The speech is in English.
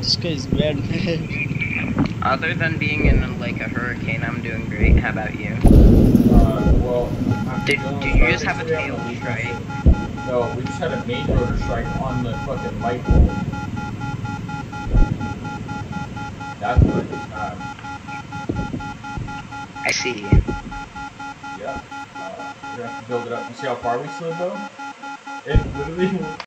This guy's bad. Other than being in like a hurricane, I'm doing great. How about you? Uh, well, Did, did you just have a tail strike? No, we just had a main rotor strike on the fucking light pole. That's what I just. Uh, I see. Yeah. Uh, we're gonna have to build it up. You see how far we slid though? It literally